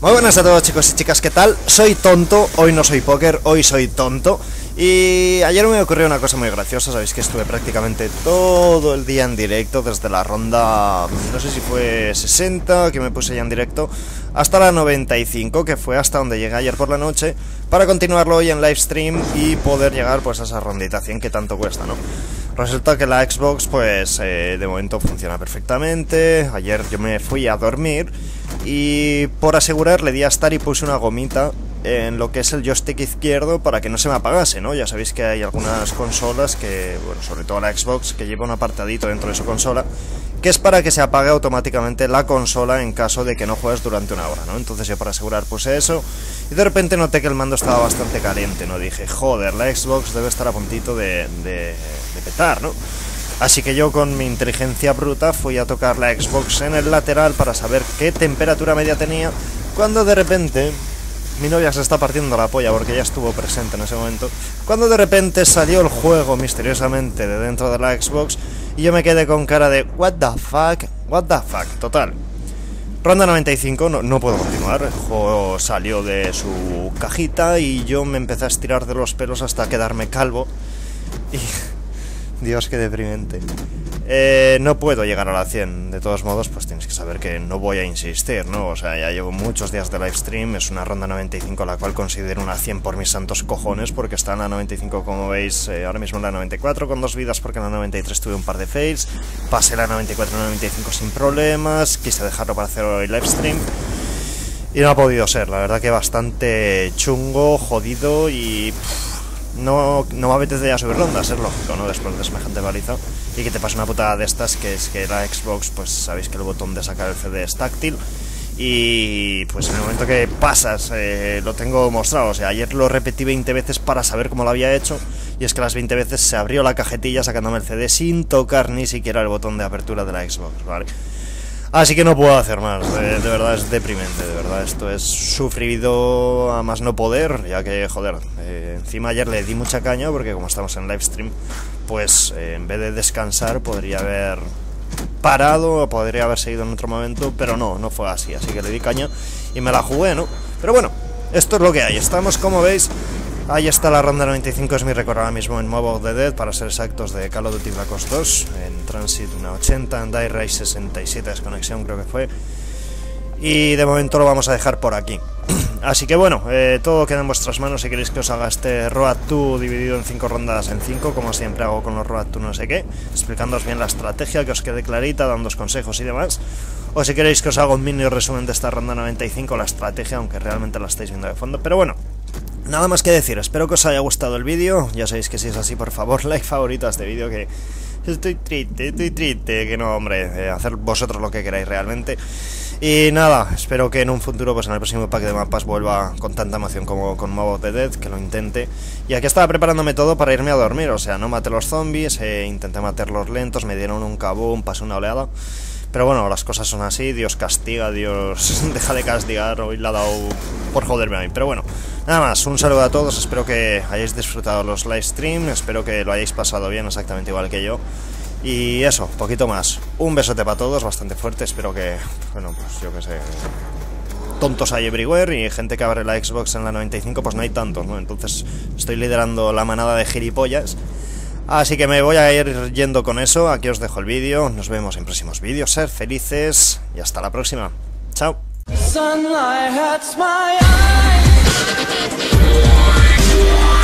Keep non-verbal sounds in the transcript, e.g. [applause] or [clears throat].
Muy buenas a todos chicos y chicas, ¿qué tal? Soy tonto, hoy no soy póker, hoy soy tonto Y ayer me ocurrió una cosa muy graciosa, sabéis que estuve prácticamente todo el día en directo Desde la ronda, no sé si fue 60, que me puse ya en directo Hasta la 95, que fue hasta donde llegué ayer por la noche Para continuarlo hoy en live stream y poder llegar pues a esa rondita 100 que tanto cuesta, ¿no? Resulta que la Xbox pues eh, de momento funciona perfectamente Ayer yo me fui a dormir y por asegurar le di a estar y puse una gomita en lo que es el joystick izquierdo para que no se me apagase, ¿no? Ya sabéis que hay algunas consolas que, bueno, sobre todo la Xbox, que lleva un apartadito dentro de su consola, que es para que se apague automáticamente la consola en caso de que no juegues durante una hora, ¿no? Entonces yo para asegurar puse eso y de repente noté que el mando estaba bastante caliente, ¿no? Dije, joder, la Xbox debe estar a puntito de, de, de petar, ¿no? Así que yo con mi inteligencia bruta fui a tocar la Xbox en el lateral para saber qué temperatura media tenía, cuando de repente mi novia se está partiendo la polla porque ella estuvo presente en ese momento, cuando de repente salió el juego misteriosamente de dentro de la Xbox y yo me quedé con cara de what the fuck, what the fuck, total. Ronda 95, no, no puedo continuar, el juego salió de su cajita y yo me empecé a estirar de los pelos hasta quedarme calvo. Y Dios, qué deprimente. Eh, no puedo llegar a la 100. De todos modos, pues tienes que saber que no voy a insistir, ¿no? O sea, ya llevo muchos días de live stream. Es una ronda 95 la cual considero una 100 por mis santos cojones, porque está en la 95, como veis, eh, ahora mismo en la 94 con dos vidas, porque en la 93 tuve un par de fails. Pasé la 94 y la 95 sin problemas. Quise dejarlo para hacer hoy live stream. Y no ha podido ser, la verdad que bastante chungo, jodido y no, no me apetece ya subir rondas, es lógico, ¿no? Después de semejante baliza. Y que te pase una putada de estas, que es que la Xbox, pues sabéis que el botón de sacar el CD es táctil. Y pues en el momento que pasas, eh, lo tengo mostrado. O sea, ayer lo repetí 20 veces para saber cómo lo había hecho. Y es que las 20 veces se abrió la cajetilla sacándome el CD sin tocar ni siquiera el botón de apertura de la Xbox, ¿vale? Así que no puedo hacer más, de, verdad es deprimente, de verdad esto es sufrido a más no poder, ya que, joder, eh, encima ayer le di mucha caña porque como estamos en live stream, pues eh, en vez de descansar podría haber parado, podría haber seguido en otro momento, pero no, no fue así, así que le di caña y me la jugué, ¿no? Pero bueno, esto es lo que hay, estamos como veis Ahí está la ronda 95, es mi récord ahora mismo en Mobile the Dead, para ser exactos, de Call of Duty Black Ops 2, en Transit una 80, en Dire Race 67, desconexión creo que fue. Y de momento lo vamos a dejar por aquí. [clears throat] Así que bueno, eh, todo queda en vuestras manos si queréis que os haga este Road 2 dividido en 5 rondas en 5, como siempre hago con los Road 2 no sé qué, explicándoos bien la estrategia, que os quede clarita, dándoos consejos y demás. O si queréis que os haga un mini resumen de esta ronda 95, la estrategia, aunque realmente la estáis viendo de fondo. Pero bueno, Nada más que decir, espero que os haya gustado el vídeo, ya sabéis que si es así, por favor, [laughs] like favorito a este vídeo que estoy triste, estoy triste, que no, hombre, eh, hacer vosotros lo que queráis realmente. Y nada, espero que en un futuro, pues en el próximo pack de mapas vuelva con tanta emoción como con Mob of the Dead, que lo intente. Y aquí estaba preparándome todo para irme a dormir, o sea, no maté los zombies, eh, intenté matarlos lentos, me dieron un cabum, pasé una oleada. Pero bueno, las cosas son así, Dios castiga, Dios [laughs] deja de castigar, hoy le ha dado por joderme a mí. Pero bueno, nada más, un saludo a todos, espero que hayáis disfrutado los live streams, espero que lo hayáis pasado bien, exactamente igual que yo. Y eso, poquito más. Un besote para todos, bastante fuerte, espero que, bueno, pues yo que sé, tontos hay everywhere y gente que abre la Xbox en la 95, pues no hay tantos, ¿no? Entonces estoy liderando la manada de gilipollas. Así que me voy a ir yendo con eso. Aquí os dejo el vídeo. Nos vemos en próximos vídeos. Ser felices y hasta la próxima. Chao. Why? Why?